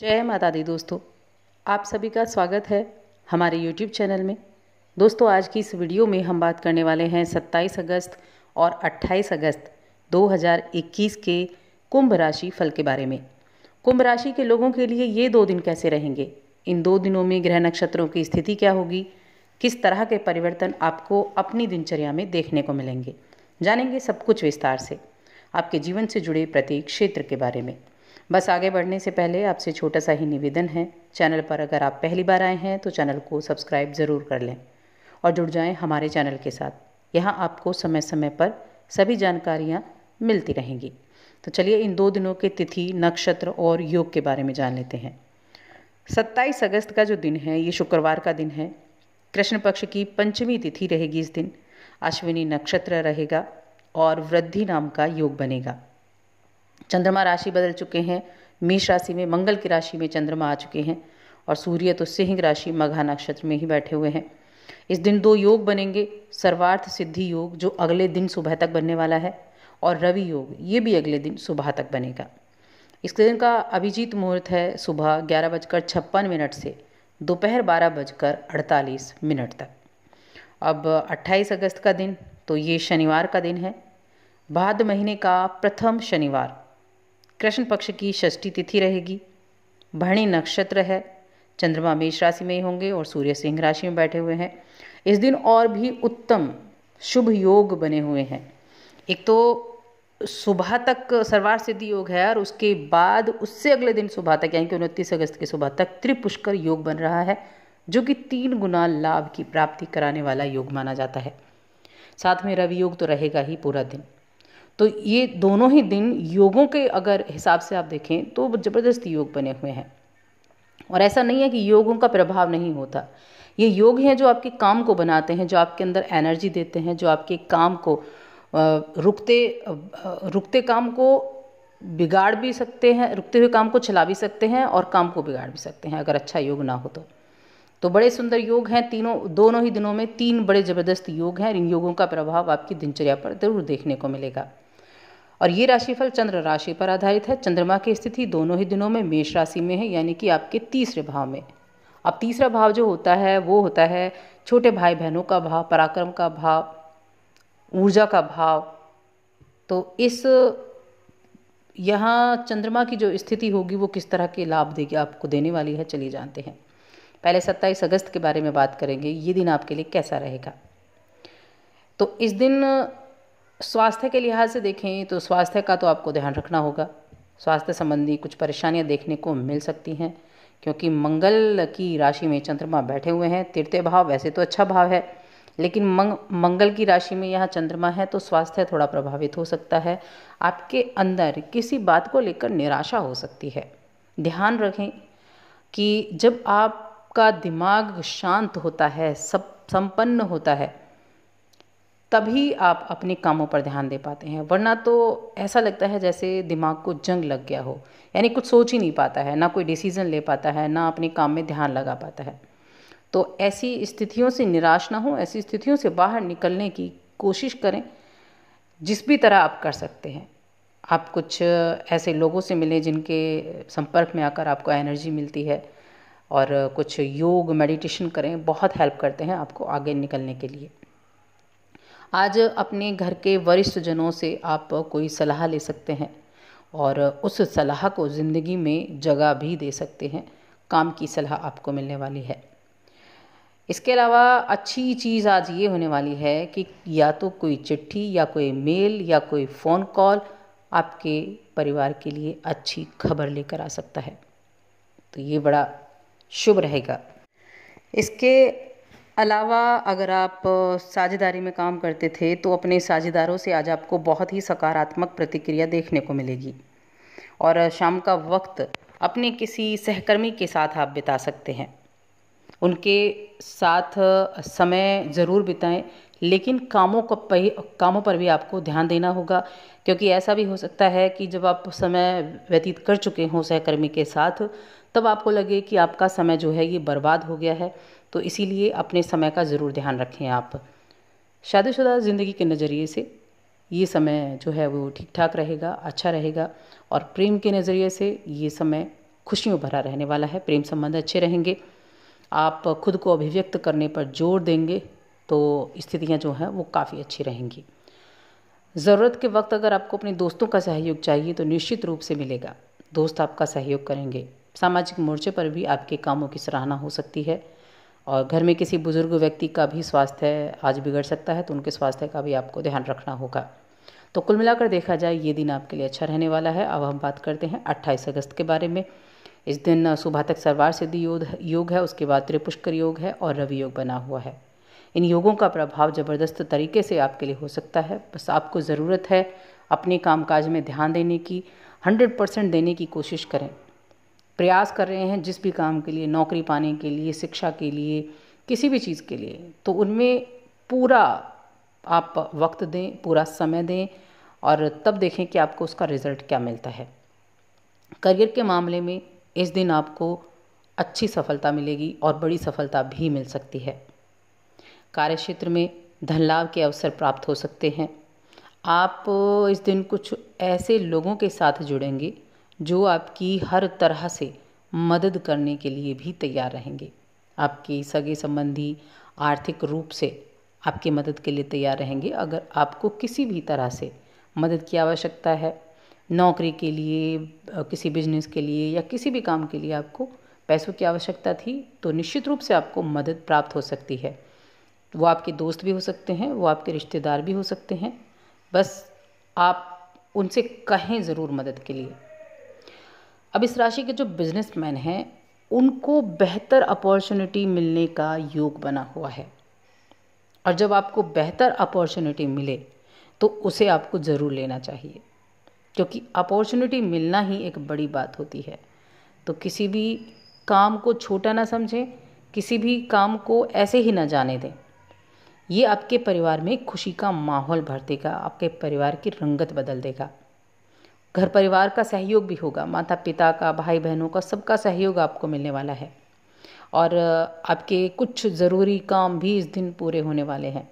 जय माता दी दोस्तों। आप सभी का स्वागत है हमारे YouTube चैनल में। दोस्तों, आज की इस वीडियो में हम बात करने वाले हैं 27 अगस्त और 28 अगस्त 2021 के कुंभ राशि फल के बारे में। कुंभ राशि के लोगों के लिए ये दो दिन कैसे रहेंगे? इन दो दिनों में ग्रह नक्षत्रों की स्थिति क्या होगी? किस तरह के परिवर्तन आपको अपनी दिनचर्या में देखने को मिलेंगे? जानेंगे सब कुछ विस्तार से आपके जीवन से जुड़े प्रत्येक क्षेत्र के बारे में। बस आगे बढ़ने से पहले आपसे छोटा सा ही निवेदन है। चैनल पर अगर आप पहली बार आए हैं तो चैनल को सब्सक्राइब ज़रूर कर लें। और जुड़ जाएँ हमारे चैनल के साथ। यहाँ आपको समय समय पर सभी जानकारियाँ मिलती रहेंगी। तो चलिए इन दो दिनों के तिथि, नक्षत्र और योग के बारे में जान लेते हैं। सत्ताईस अगस्त का जो दिन है, ये शुक्रवार का दिन है। कृष्ण पक्ष की पंचमी तिथि रहेगी इस दिन। अश्विनी नक्षत्र रहेगा और वृद्धि नाम का योग बनेगा। चंद्रमा राशि बदल चुके हैं। मेष राशि में मंगल की राशि में चंद्रमा आ चुके हैं और सूर्य तो सिंह राशि मघा नक्षत्र में ही बैठे हुए हैं। इस दिन दो योग बनेंगे, सर्वार्थ सिद्धि योग, जो अगले दिन सुबह तक बनने वाला है, और रवि योग, ये भी अगले दिन सुबह तक बनेगा। इस दिन का अभिजीत मुहूर्त है सुबह ग्यारह बजकर छप्पन मिनट से, दोपहर बारह बजकर अड़तालीस मिनट तक। अब 28 अगस्त का दिन तो ये शनिवार का दिन है। भाद महीने का प्रथम शनिवार। कृष्ण पक्ष की षष्ठी तिथि रहेगी। भरणी नक्षत्र है, चंद्रमा मेष राशि में ही होंगे और सूर्य सिंह राशि में बैठे हुए हैं। इस दिन और भी उत्तम शुभ योग बने हुए हैं। एक तो सुबह तक सर्वार सिद्धि योग है और उसके बाद उससे अगले दिन सुबह तक, यानी कि उनतीस अगस्त की सुबह तक त्रिपुष्कर योग बन रहा है, जो कि तीन गुना लाभ की प्राप्ति कराने वाला योग माना जाता है। साथ में रवि योग तो रहेगा ही पूरा दिन। तो ये दोनों ही दिन योगों के अगर हिसाब से आप देखें तो ज़बरदस्त योग बने हुए हैं। और ऐसा नहीं है कि योगों का प्रभाव नहीं होता। ये योग हैं जो आपके काम को बनाते हैं, जो आपके अंदर एनर्जी देते हैं, जो आपके काम को रुकते रुकते काम को बिगाड़ भी सकते हैं, रुकते हुए काम को चला भी सकते हैं और काम को बिगाड़ भी सकते हैं, अगर अच्छा योग ना हो तो। तो बड़े सुंदर योग हैं, तीनों, दोनों ही दिनों में तीन बड़े ज़बरदस्त योग हैं इन योगों का प्रभाव आपकी दिनचर्या पर ज़रूर देखने को मिलेगा। और ये राशिफल चंद्र राशि पर आधारित है। चंद्रमा की स्थिति दोनों ही दिनों में मेष राशि में है, यानी कि आपके तीसरे भाव में। अब तीसरा भाव जो होता है, वो होता है छोटे भाई बहनों का भाव, पराक्रम का भाव, ऊर्जा का भाव। तो इस, यहाँ चंद्रमा की जो स्थिति होगी, वो किस तरह के लाभ देगी, आपको देने वाली है, चलिए जानते हैं। पहले 27 अगस्त के बारे में बात करेंगे, ये दिन आपके लिए कैसा रहेगा? तो इस दिन स्वास्थ्य के लिहाज से देखें तो स्वास्थ्य का तो आपको ध्यान रखना होगा। स्वास्थ्य संबंधी कुछ परेशानियाँ देखने को मिल सकती हैं, क्योंकि मंगल की राशि में चंद्रमा बैठे हुए हैं तृतीय भाव वैसे तो अच्छा भाव है, लेकिन मंग, मंगल की राशि में यहाँ चंद्रमा है तो स्वास्थ्य थोड़ा प्रभावित हो सकता है। आपके अंदर किसी बात को लेकर निराशा हो सकती है। ध्यान रखें कि जब आपका दिमाग शांत होता है, सब संपन्न होता है, तभी आप अपने कामों पर ध्यान दे पाते हैं। वरना तो ऐसा लगता है जैसे दिमाग को जंग लग गया हो, यानी कुछ सोच ही नहीं पाता है, ना कोई डिसीज़न ले पाता है, ना अपने काम में ध्यान लगा पाता है। तो ऐसी स्थितियों से निराश ना हो, ऐसी स्थितियों से बाहर निकलने की कोशिश करें, जिस भी तरह आप कर सकते हैं। आप कुछ ऐसे लोगों से मिलें जिनके संपर्क में आकर आपको एनर्जी मिलती है। और कुछ योग मेडिटेशन करें, बहुत हेल्प करते हैं आपको आगे निकलने के लिए। आज अपने घर के वरिष्ठ जनों से आप कोई सलाह ले सकते हैं और उस सलाह को ज़िंदगी में जगह भी दे सकते हैं। काम की सलाह आपको मिलने वाली है। इसके अलावा अच्छी चीज़ आज ये होने वाली है कि या तो कोई चिट्ठी, या कोई मेल, या कोई फ़ोन कॉल आपके परिवार के लिए अच्छी खबर लेकर आ सकता है। तो ये बड़ा शुभ रहेगा। इसके अलावा अगर आप साझेदारी में काम करते थे तो अपने साझेदारों से आज आपको बहुत ही सकारात्मक प्रतिक्रिया देखने को मिलेगी। और शाम का वक्त अपने किसी सहकर्मी के साथ आप बिता सकते हैं। उनके साथ समय ज़रूर बिताएँ, लेकिन कामों को कामों पर भी आपको ध्यान देना होगा। क्योंकि ऐसा भी हो सकता है कि जब आप समय व्यतीत कर चुके हों सहकर्मी के साथ तब आपको लगे कि आपका समय जो है ये बर्बाद हो गया है तो इसीलिए अपने समय का ज़रूर ध्यान रखें आप। शादीशुदा ज़िंदगी के नज़रिए से ये समय जो है वो ठीक ठाक रहेगा अच्छा रहेगा और प्रेम के नज़रिए से ये समय खुशियों भरा रहने वाला है, प्रेम संबंध अच्छे रहेंगे। आप खुद को अभिव्यक्त करने पर ज़ोर देंगे तो स्थितियाँ जो हैं वो काफ़ी अच्छी रहेंगी। ज़रूरत के वक्त अगर आपको अपने दोस्तों का सहयोग चाहिए तो निश्चित रूप से मिलेगा। दोस्त आपका सहयोग करेंगे। सामाजिक मोर्चे पर भी आपके कामों की सराहना हो सकती है। और घर में किसी बुज़ुर्ग व्यक्ति का भी स्वास्थ्य आज बिगड़ सकता है तो उनके स्वास्थ्य का भी आपको ध्यान रखना होगा। तो कुल मिलाकर देखा जाए, ये दिन आपके लिए अच्छा रहने वाला है। अब हम बात करते हैं 28 अगस्त के बारे में। इस दिन सुबह तक सरवार सिद्धि योग है, उसके बाद त्रिपुष्कर योग है और रवि योग बना हुआ है। इन योगों का प्रभाव ज़बरदस्त तरीके से आपके लिए हो सकता है। बस आपको ज़रूरत है अपने कामकाज में ध्यान देने की, हंड्रेड परसेंट देने की कोशिश करें। प्रयास कर रहे हैं जिस भी काम के लिए, नौकरी पाने के लिए, शिक्षा के लिए, किसी भी चीज़ के लिए तो उनमें पूरा आप वक्त दें, पूरा समय दें और तब देखें कि आपको उसका रिज़ल्ट क्या मिलता है। करियर के मामले में इस दिन आपको अच्छी सफलता मिलेगी और बड़ी सफलता भी मिल सकती है। कार्य क्षेत्र में धन लाभ के अवसर प्राप्त हो सकते हैं। आप इस दिन कुछ ऐसे लोगों के साथ जुड़ेंगे जो आपकी हर तरह से मदद करने के लिए भी तैयार रहेंगे। आपके सगे संबंधी आर्थिक रूप से आपकी मदद के लिए तैयार रहेंगे। अगर आपको किसी भी तरह से मदद की आवश्यकता है, नौकरी के लिए किसी बिज़नेस के लिए या किसी भी काम के लिए आपको पैसों की आवश्यकता थी तो निश्चित रूप से आपको मदद प्राप्त हो सकती है। वो आपके दोस्त भी हो सकते हैं, वो आपके रिश्तेदार भी हो सकते हैं। बस आप उनसे कहें ज़रूर मदद के लिए। अब इस राशि के जो बिजनेसमैन हैं, उनको बेहतर अपॉर्चुनिटी मिलने का योग बना हुआ है। और जब आपको बेहतर अपॉर्चुनिटी मिले तो उसे आपको ज़रूर लेना चाहिए। क्योंकि अपॉर्चुनिटी मिलना ही एक बड़ी बात होती है। तो किसी भी काम को छोटा ना समझें, किसी भी काम को ऐसे ही ना जाने दें। ये आपके परिवार में खुशी का माहौल भर देगा, आपके परिवार की रंगत बदल देगा। घर परिवार का सहयोग भी होगा माता पिता का भाई बहनों का, सबका सहयोग आपको मिलने वाला है। और, आपके कुछ ज़रूरी काम भी इस दिन पूरे होने वाले हैं।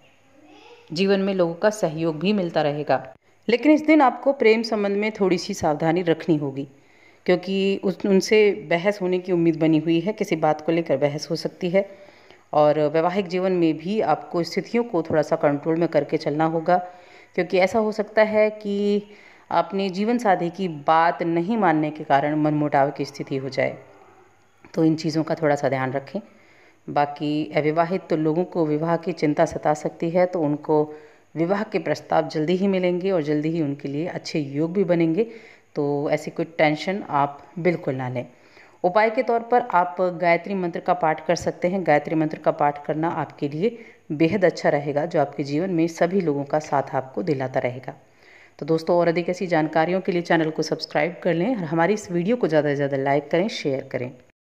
जीवन में लोगों का सहयोग भी मिलता रहेगा। लेकिन इस दिन आपको प्रेम संबंध में थोड़ी सी सावधानी रखनी होगी, क्योंकि उस, उनसे बहस होने की उम्मीद बनी हुई है, किसी बात को लेकर बहस हो सकती है। और वैवाहिक जीवन में भी आपको स्थितियों को थोड़ा सा कंट्रोल में करके चलना होगा, क्योंकि ऐसा हो सकता है कि अपने जीवन साथी की बात नहीं मानने के कारण मनमुटाव की स्थिति हो जाए। तो इन चीज़ों का थोड़ा सा ध्यान रखें। बाकी अविवाहित तो लोगों को विवाह की चिंता सता सकती है तो उनको विवाह के प्रस्ताव जल्दी ही मिलेंगे और जल्दी ही उनके लिए अच्छे योग भी बनेंगे। तो ऐसी कोई टेंशन आप बिल्कुल ना लें। उपाय के तौर पर आप गायत्री मंत्र का पाठ कर सकते हैं। गायत्री मंत्र का पाठ करना आपके लिए बेहद अच्छा रहेगा, जो आपके जीवन में सभी लोगों का साथ आपको दिलाता रहेगा। तो दोस्तों, और अधिक ऐसी जानकारियों के लिए चैनल को सब्सक्राइब कर लें और हमारी इस वीडियो को ज़्यादा से ज़्यादा लाइक करें, शेयर करें।